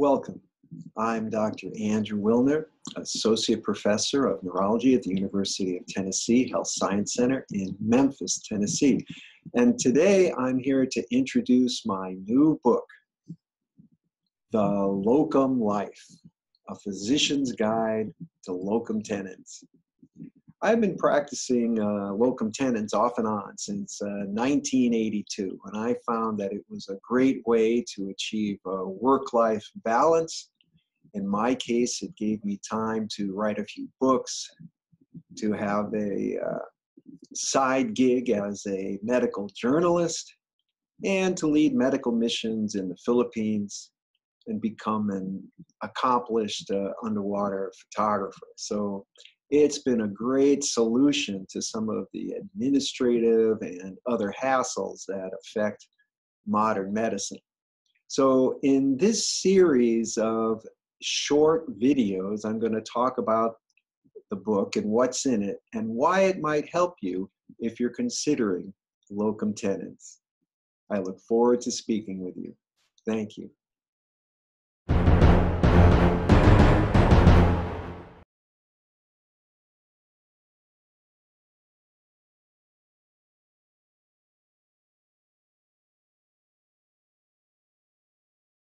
Welcome. I'm Dr. Andrew Wilner, Associate Professor of Neurology at the University of Tennessee Health Science Center in Memphis, Tennessee. And today I'm here to introduce my new book, The Locum Life, a physician's guide to locum tenens. I've been practicing uh, locum tenens off and on since uh, 1982, and I found that it was a great way to achieve a work life balance. In my case, it gave me time to write a few books, to have a uh, side gig as a medical journalist, and to lead medical missions in the Philippines and become an accomplished uh, underwater photographer. So it's been a great solution to some of the administrative and other hassles that affect modern medicine. So, in this series of short videos, I'm going to talk about the book and what's in it and why it might help you if you're considering locum tenens. I look forward to speaking with you. Thank you.